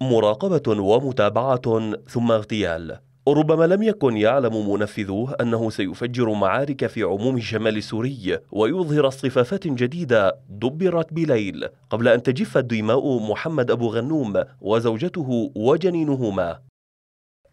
مراقبة ومتابعة ثم اغتيال. ربما لم يكن يعلم منفذوه أنه سيفجر معارك في عموم الشمال السوري ويظهر اصطفافات جديدة دبرت بليل. قبل أن تجف دماء محمد أبو غنوم وزوجته وجنينهما.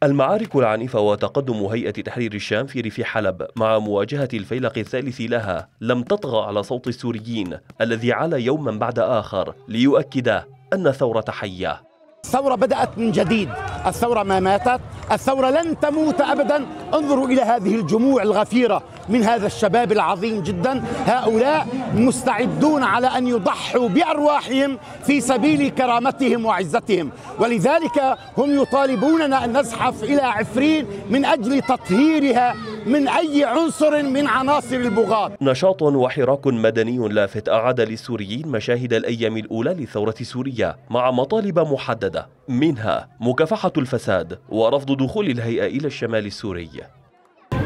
المعارك العنيفة وتقدم هيئة تحرير الشام في ريف حلب مع مواجهة الفيلق الثالث لها لم تطغى على صوت السوريين الذي علا يوما بعد آخر ليؤكد أن الثورة حية. الثورة بدأت من جديد. الثورة ما ماتت. الثورة لن تموت أبدا. انظروا إلى هذه الجموع الغفيرة من هذا الشباب العظيم جدا. هؤلاء مستعدون على أن يضحوا بأرواحهم في سبيل كرامتهم وعزتهم. ولذلك هم يطالبوننا أن نزحف إلى عفرين من أجل تطهيرها من أي عنصر من عناصر البغاة نشاط وحراك مدني لافت أعاد للسوريين مشاهد الأيام الأولى للثورة السورية مع مطالب محددة. منها مكافحة الفساد ورفض دخول الهيئة إلى الشمال السوري.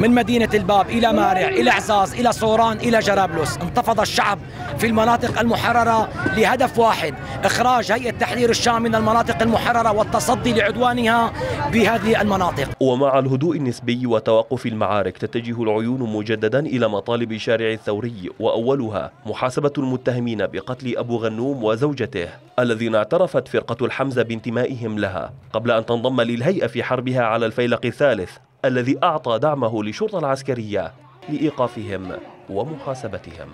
من مدينة الباب إلى مارع إلى عزاز إلى صوران إلى جرابلس. انتفض الشعب في المناطق المحررة لهدف واحد إخراج هيئة تحرير الشام من المناطق المحررة والتصدي لعدوانها بهذه المناطق. ومع الهدوء النسبي وتوقف المعارك تتجه العيون مجددا إلى مطالب الشارع الثوري وأولها محاسبة المتهمين بقتل أبو غنوم وزوجته الذين اعترفت فرقة الحمزة بانتمائهم لها. قبل أن تنضم للهيئة في حربها على الفيلق الثالث الذي أعطى دعمه للشرطة العسكرية لإيقافهم ومحاسبتهم.